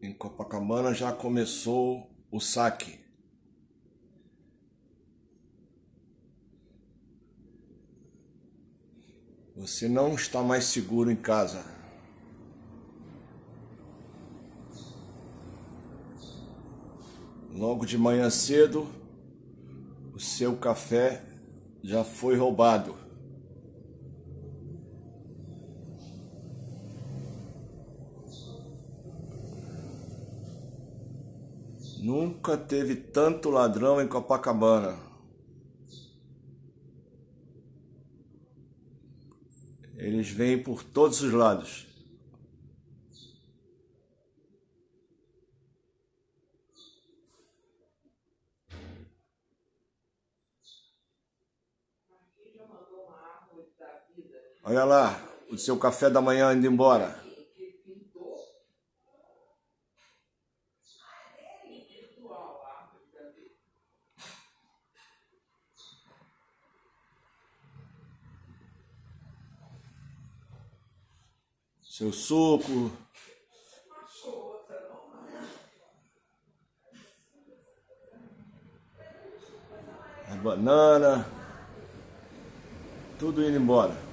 em Copacabana já começou o saque. Você não está mais seguro em casa. Logo de manhã cedo, o seu café já foi roubado. Nunca teve tanto ladrão em Copacabana. Eles vêm por todos os lados. Olha lá, o seu café da manhã indo embora. Seu suco. A banana. Tudo indo embora.